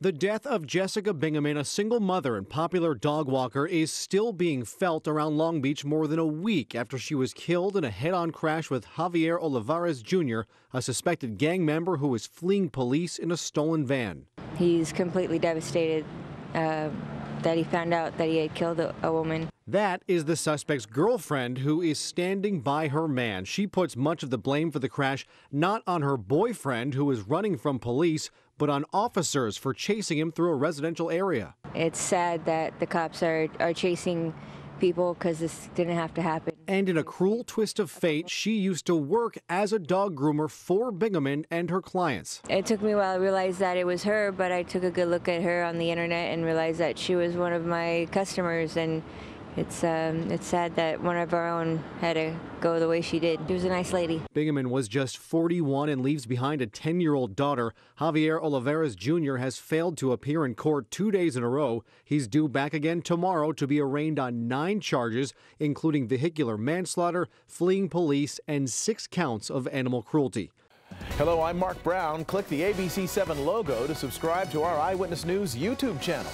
The death of Jessica Bingaman, a single mother and popular dog walker, is still being felt around Long Beach more than a week after she was killed in a head on crash with Javier Olivares Jr., a suspected gang member who was fleeing police in a stolen van. He's completely devastated uh, that he found out that he had killed a, a woman. That is the suspect's girlfriend who is standing by her man. She puts much of the blame for the crash not on her boyfriend who is running from police, but on officers for chasing him through a residential area. It's sad that the cops are, are chasing people because this didn't have to happen. And in a cruel twist of fate, she used to work as a dog groomer for Bingaman and her clients. It took me a while to realize that it was her, but I took a good look at her on the internet and realized that she was one of my customers and it's um, it's sad that one of our own had to go the way she did. She was a nice lady. Bingaman was just 41 and leaves behind a 10 year old daughter. Javier Olivares Jr. has failed to appear in court two days in a row. He's due back again tomorrow to be arraigned on nine charges, including vehicular manslaughter, fleeing police, and six counts of animal cruelty. Hello, I'm Mark Brown. Click the ABC7 logo to subscribe to our Eyewitness News YouTube channel.